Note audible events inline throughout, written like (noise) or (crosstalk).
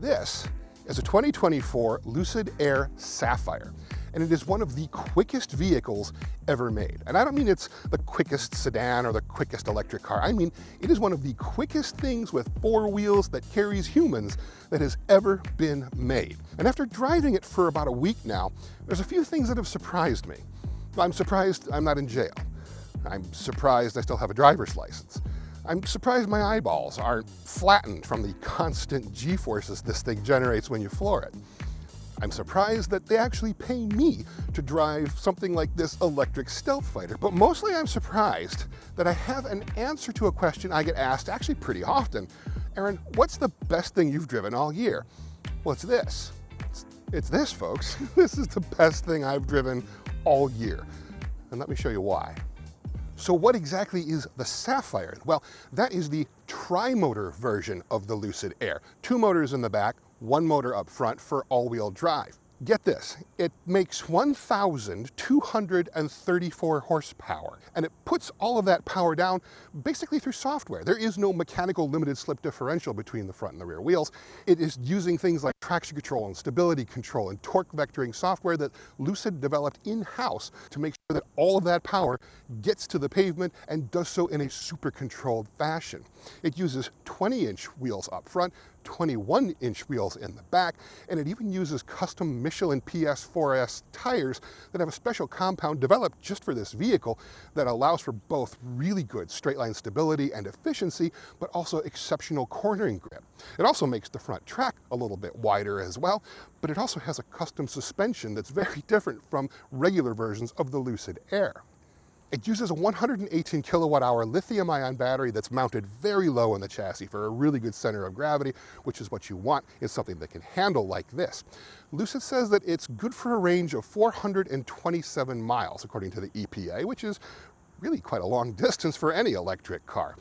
This is a 2024 Lucid Air Sapphire, and it is one of the quickest vehicles ever made. And I don't mean it's the quickest sedan or the quickest electric car. I mean, it is one of the quickest things with four wheels that carries humans that has ever been made. And after driving it for about a week now, there's a few things that have surprised me. I'm surprised I'm not in jail. I'm surprised I still have a driver's license. I'm surprised my eyeballs aren't flattened from the constant g-forces this thing generates when you floor it. I'm surprised that they actually pay me to drive something like this electric stealth fighter, but mostly I'm surprised that I have an answer to a question I get asked actually pretty often. Aaron, what's the best thing you've driven all year? Well, it's this. It's, it's this, folks. (laughs) this is the best thing I've driven all year. And let me show you why. So what exactly is the Sapphire? Well, that is the tri-motor version of the Lucid Air. Two motors in the back, one motor up front for all-wheel drive. Get this, it makes 1,234 horsepower, and it puts all of that power down basically through software. There is no mechanical limited slip differential between the front and the rear wheels. It is using things like traction control and stability control and torque vectoring software that Lucid developed in-house to make that all of that power gets to the pavement and does so in a super controlled fashion. It uses 20-inch wheels up front, 21 inch wheels in the back, and it even uses custom Michelin PS4S tires that have a special compound developed just for this vehicle that allows for both really good straight line stability and efficiency, but also exceptional cornering grip. It also makes the front track a little bit wider as well, but it also has a custom suspension that's very (laughs) different from regular versions of the Lucid Air. It uses a 118 kilowatt hour lithium ion battery that's mounted very low in the chassis for a really good center of gravity, which is what you want in something that can handle like this. Lucid says that it's good for a range of 427 miles, according to the EPA, which is really quite a long (laughs) distance for any electric car.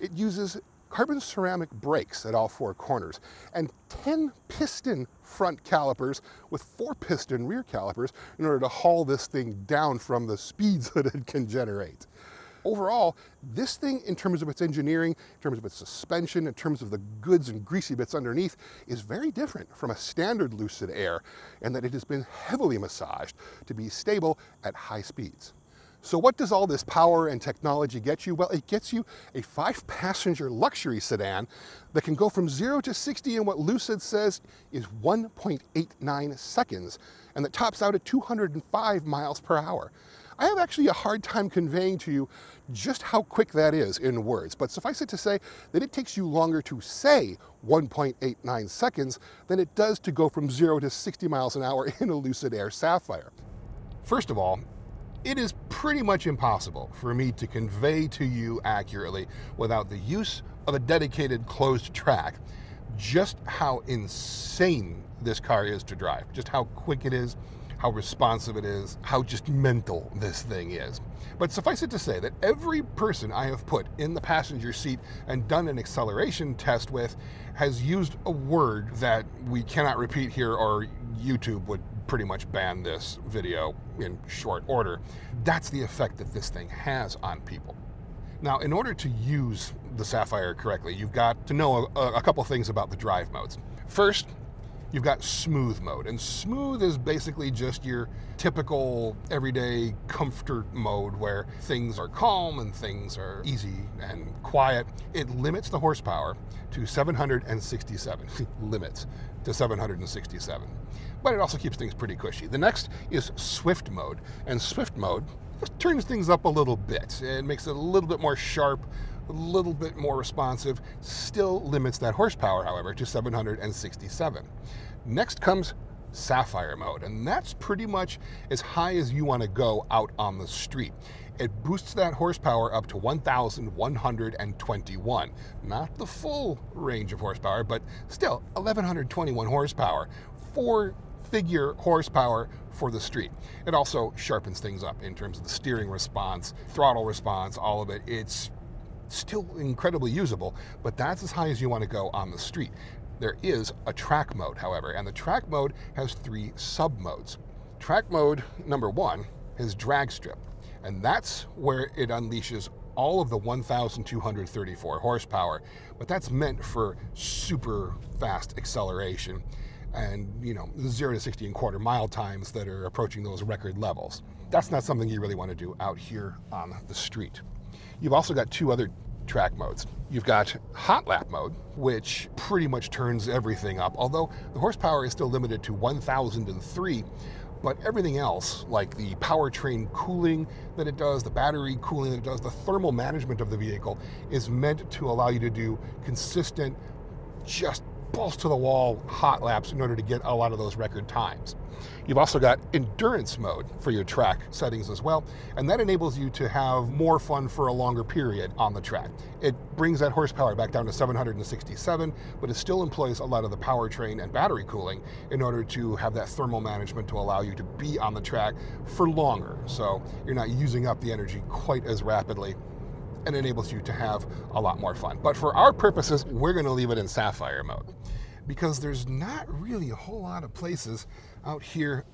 It uses carbon ceramic brakes at all four corners, and 10 piston front calipers with four piston rear calipers in order to haul this thing down from the speeds (laughs) that it can generate. Overall, this thing, in terms of its engineering, in terms of its suspension, in terms of the goods and greasy bits underneath, is very different from a standard Lucid Air, and that it has been heavily massaged to be stable at high speeds. So what does all this power and technology get you? Well, it gets you a five passenger luxury sedan that can go from zero to 60 in what Lucid says is 1.89 seconds and that tops out at 205 miles per hour. I have actually a hard time conveying to you just how quick that is in words, but suffice it to say that it takes you longer to say 1.89 seconds than it does to go from zero to 60 miles an hour (laughs) in a Lucid Air Sapphire. First of all, it is pretty much impossible for me to convey to you accurately without the use of a dedicated closed track just how insane this car is to drive, just how quick it is, how responsive it is, how just mental this thing is. But suffice it to say that every person I have put in the passenger seat and done an acceleration test with has used a word that we cannot repeat here or YouTube would pretty much ban this video in short order. That's the effect that this thing has on people. Now, in order to use the Sapphire correctly, you've got to know a, a couple things about the drive modes. First, you've got smooth mode, and smooth is basically just your typical everyday comfort mode where things are calm and things are easy and quiet. It limits the horsepower to 767. (laughs) limits to 767 but it also keeps things pretty cushy. The next is Swift mode, and Swift mode turns things up a little bit. It makes it a little bit more sharp, a little bit more responsive, still limits that horsepower, however, to 767. Next comes Sapphire mode, and that's pretty much as high as you want to go out on the street. It boosts that horsepower up to 1,121. Not the full range of horsepower, but still 1,121 horsepower. Four figure horsepower for the street. It also sharpens things up in terms of the steering response, throttle response, all of it. It's still incredibly usable, but that's as high as you want to go on the street. There is a track mode, however, and the track mode has three sub modes. Track mode number one is drag strip, and that's where it unleashes all of the 1,234 horsepower, but that's meant for super fast acceleration and you know zero to 60 and quarter mile times that are approaching those record levels. That's not something you really want to do out here on the street. You've also got two other track modes. You've got hot lap mode, which pretty much turns everything up, although the horsepower is still limited to 1003 but everything else, like the powertrain cooling that it does, the battery cooling that it does, the thermal management of the vehicle is meant to allow you to do consistent, just balls to the wall hot laps in order to get a lot of those record times. You've also got endurance mode for your track settings as well, and that enables you to have more fun for a longer period on the track. It brings that horsepower back down to 767, but it still employs a lot of the powertrain and battery cooling in order to have that thermal management to allow you to be on the track for longer. So you're not using up the energy quite as rapidly and enables you to have a lot more fun. But for our purposes, we're going to leave it in Sapphire mode because there's not really a whole lot of places out here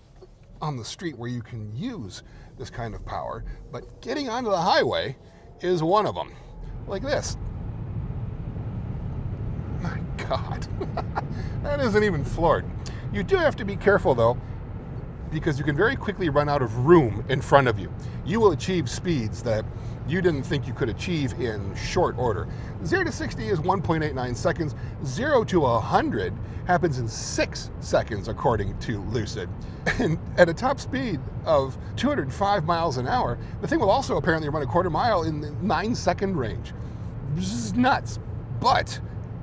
on the street where you can use this kind of power, but getting onto the highway is one of them. Like this. My (laughs) God, (laughs) that isn't even floored. You do have to be careful though, because you can very quickly run out of room in front of you. You will achieve speeds that you didn't think you could achieve in short order. 0 to 60 is 1.89 seconds. 0 to 100 happens in 6 seconds, according to Lucid. (laughs) And at a top speed of 205 miles an hour, the thing will also apparently run a quarter mile in the 9 second range. This is nuts. But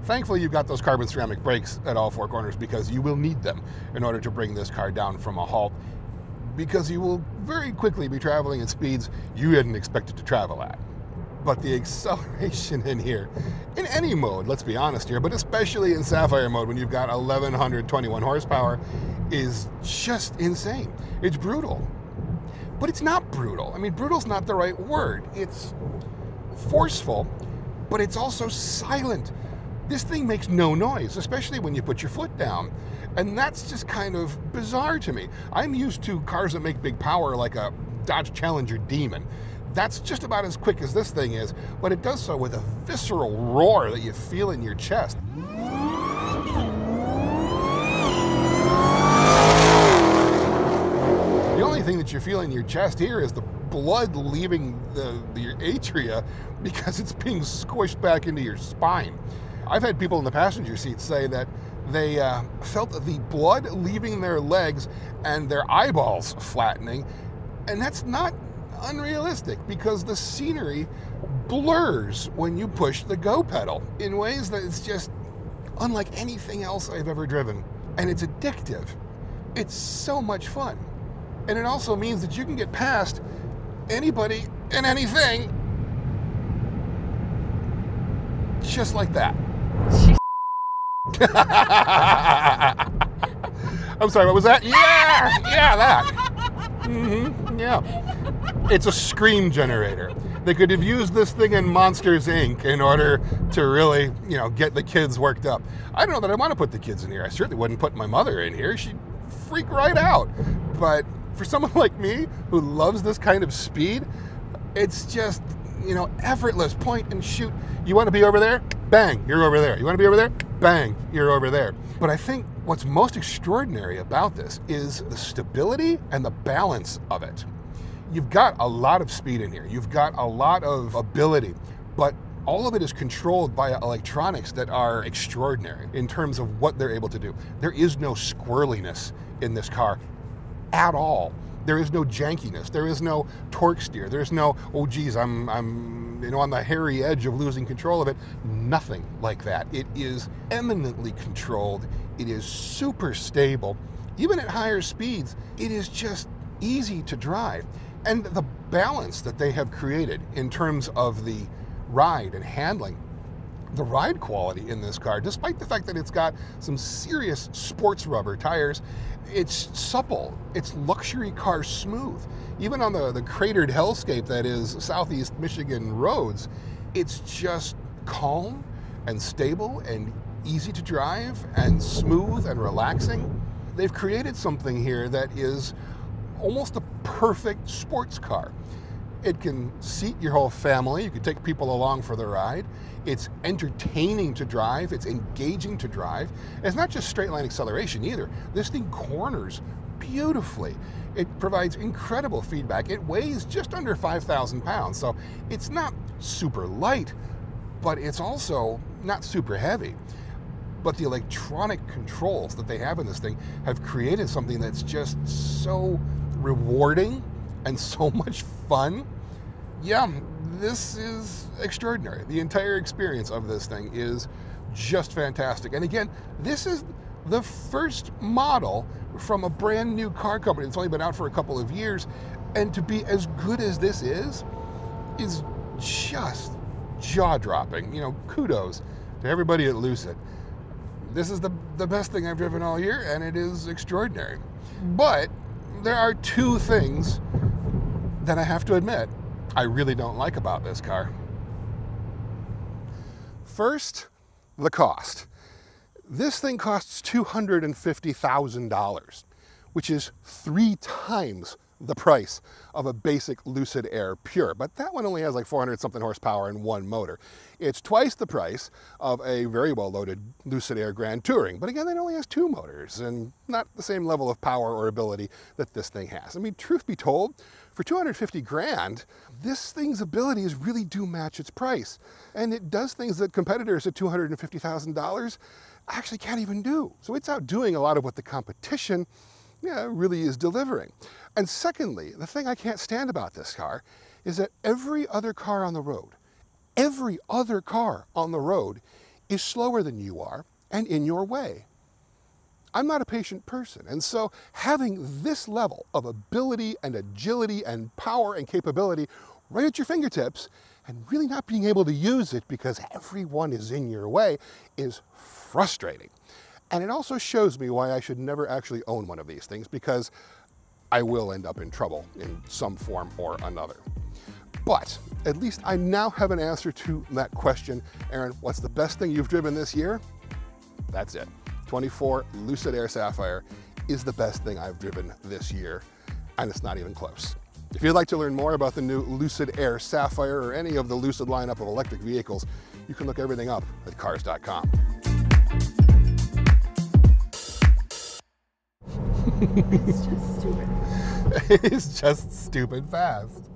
Thankfully, you've got those carbon ceramic brakes at all four corners because you will need them in order to bring this car down from a halt because you will very quickly be traveling at speeds you hadn't expected to travel at. But the acceleration in here, in any mode, let's be honest here, but especially in Sapphire mode when you've got 1121 horsepower, is just insane. It's brutal. But it's not brutal. I mean, brutal's not the right word. It's forceful, but it's also silent. This thing makes no noise, especially when you put your foot down. And that's just kind of bizarre to me. I'm used to cars that make big power like a Dodge Challenger Demon. That's just about as quick as this thing is, but it does so with a visceral roar that you feel in your chest. The only thing that you feel in your chest here is the blood leaving the, the atria because it's being squished back into your spine. I've had people in the passenger seat say that they uh, felt the blood leaving their legs and their eyeballs flattening, and that's not unrealistic because the scenery blurs when you push the go pedal in ways that it's just unlike anything else I've ever driven. And it's addictive. It's so much fun. And it also means that you can get past anybody and anything just like that. (laughs) I'm sorry, what was that? Yeah, yeah, that. Mm-hmm, yeah. It's a scream generator. They could have used this thing in Monsters Inc. in order to really, you know, get the kids worked up. I don't know that I want to put the kids in here. I certainly wouldn't put my mother in here. She'd freak right out. But for someone (laughs) like me who loves this kind of speed, it's just, you know, effortless. Point and shoot. You want to be over there? Bang, you're over there. You want to be over there? Bang, you're over there. But I think what's most extraordinary about this is the stability and the balance of it. You've got a lot of speed in here. You've got a lot of ability, but all of it is controlled by electronics that are extraordinary in terms of what they're able to do. There is no squirreliness in this car at all. There is no jankiness. There is no torque steer. There's no, oh geez, I'm, I'm you know, on the hairy edge of losing control of it. Nothing like that. It is eminently controlled. It is super stable. Even at higher speeds, it is just easy to drive. And the balance that they have created in terms of the ride and handling the ride quality in this car, despite the fact that it's got some serious sports rubber tires, it's supple, it's luxury car smooth. Even on the, the cratered hellscape that is southeast Michigan roads, it's just calm and stable and easy to drive and smooth and relaxing. They've created something here that is almost a perfect sports car. It can seat your whole family. You can take people along for the ride. It's entertaining to drive. It's engaging to drive. It's not just straight line acceleration either. This thing corners beautifully. It provides incredible feedback. It weighs just under 5,000 pounds, so it's not super light, but it's also not super heavy. But the electronic controls that they have in this thing have created something that's just so rewarding and so (laughs) much fun. Yeah, this is extraordinary. The entire experience of this thing is just fantastic. And again, this is the first model from a brand new car company that's only been out for a couple of years. And to be as good as this is, is just jaw dropping. You know, kudos to everybody at Lucid. This is the, the best thing I've driven all year, and it is extraordinary. But there are two things that I have to admit I really don't like about this car. First, the cost. This thing costs $250,000, which is three times the price of a basic Lucid Air Pure, but that one only has like 400 something horsepower and one motor. It's twice the price of a very well loaded Lucid Air Grand Touring, but again, it only has two motors and not the same level of power or ability that this thing has. I mean, truth be told, for 250 grand, this thing's abilities really do match its price. And it does things that competitors at $250,000 actually can't even do. So it's outdoing a lot of what the competition yeah, really is delivering. And secondly, the thing I can't stand about this car is that every other car on the road, every other car on the road is slower than you are and in your way. I'm not a patient person, and so having this level of ability and agility and power and capability right at your fingertips and really not being able to use it because everyone is in your way is frustrating. And it also shows me why I should never actually own one of these things because I will end up in trouble in some form or another. But at least I now have an answer to that question. Aaron, what's the best thing you've driven this year? That's it. 24 Lucid Air Sapphire is the best thing I've driven this year, and it's not even close. If you'd like to learn more about the new Lucid Air Sapphire or any of the Lucid lineup of electric vehicles, you can look everything up at cars.com. it's just stupid. (laughs) it's just stupid fast.